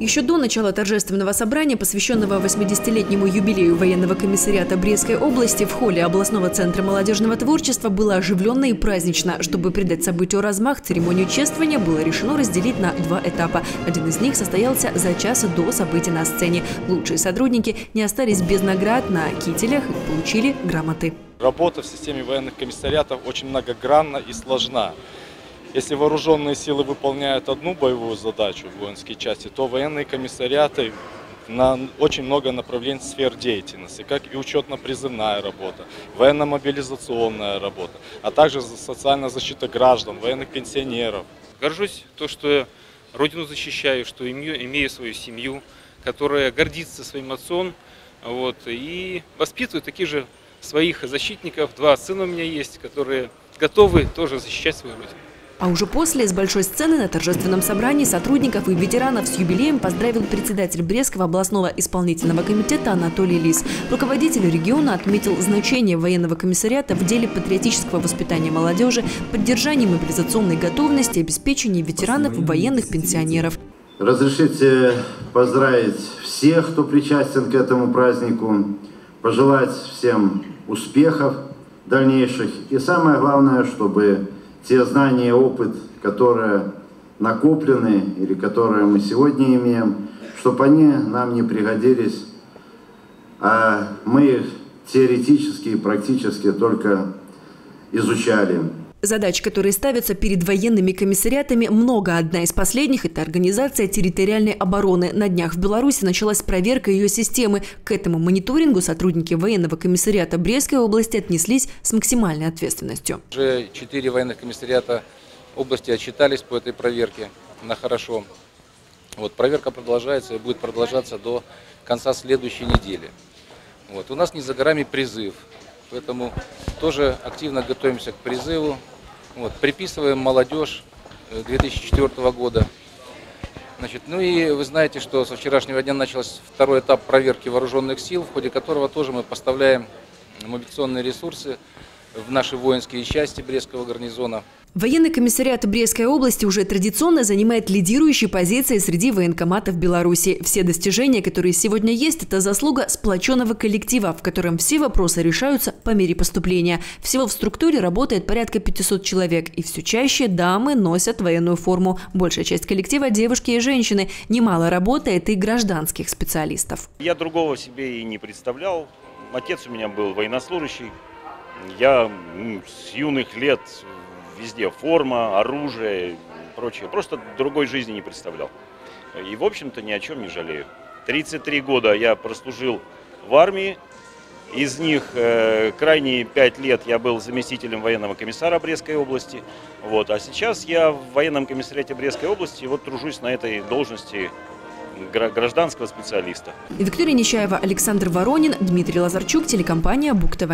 Еще до начала торжественного собрания, посвященного 80-летнему юбилею военного комиссариата Брестской области, в холле областного центра молодежного творчества было оживленно и празднично. Чтобы придать событию размах, церемонию чествования было решено разделить на два этапа. Один из них состоялся за час до событий на сцене. Лучшие сотрудники не остались без наград на кителях и получили грамоты. Работа в системе военных комиссариатов очень многогранна и сложна. Если вооруженные силы выполняют одну боевую задачу в воинской части, то военные комиссариаты на очень много направлений сфер деятельности, как и учетно-призывная работа, военно-мобилизационная работа, а также социальная защита граждан, военных пенсионеров. Горжусь то, что я родину защищаю, что имею, имею свою семью, которая гордится своим отцом вот, и воспитываю таких же своих защитников. Два сына у меня есть, которые готовы тоже защищать свою родину. А уже после, с большой сцены на торжественном собрании сотрудников и ветеранов с юбилеем поздравил председатель Брестского областного исполнительного комитета Анатолий Лис. Руководитель региона отметил значение военного комиссариата в деле патриотического воспитания молодежи, поддержания мобилизационной готовности, обеспечения ветеранов и военных пенсионеров. Разрешите поздравить всех, кто причастен к этому празднику, пожелать всем успехов дальнейших и самое главное, чтобы те знания и опыт, которые накоплены или которые мы сегодня имеем, чтобы они нам не пригодились, а мы их теоретически и практически только изучали. Задач, которые ставятся перед военными комиссариатами, много. Одна из последних – это организация территориальной обороны. На днях в Беларуси началась проверка ее системы. К этому мониторингу сотрудники военного комиссариата Брестской области отнеслись с максимальной ответственностью. Уже четыре военных комиссариата области отчитались по этой проверке на хорошо. Вот, проверка продолжается и будет продолжаться до конца следующей недели. Вот, у нас не за горами призыв, поэтому тоже активно готовимся к призыву. Вот, приписываем молодежь 2004 э, года. Значит, ну и вы знаете, что со вчерашнего дня начался второй этап проверки вооруженных сил, в ходе которого тоже мы поставляем мобилизационные ресурсы в наши воинские части Брестского гарнизона. Военный комиссариат Брестской области уже традиционно занимает лидирующие позиции среди военкоматов Беларуси. Все достижения, которые сегодня есть, это заслуга сплоченного коллектива, в котором все вопросы решаются по мере поступления. Всего в структуре работает порядка 500 человек, и все чаще дамы носят военную форму. Большая часть коллектива – девушки и женщины. Немало работает и гражданских специалистов. Я другого себе и не представлял. Отец у меня был военнослужащий. Я с юных лет везде форма, оружие и прочее. Просто другой жизни не представлял. И, в общем-то, ни о чем не жалею. 33 года я прослужил в армии. Из них э, крайние 5 лет я был заместителем военного комиссара Брестской области. Вот. А сейчас я в военном комиссариате Брестской области вот тружусь на этой должности гражданского специалиста. Виктория Нечаева, Александр Воронин, Дмитрий Лазарчук, телекомпания Бук ТВ.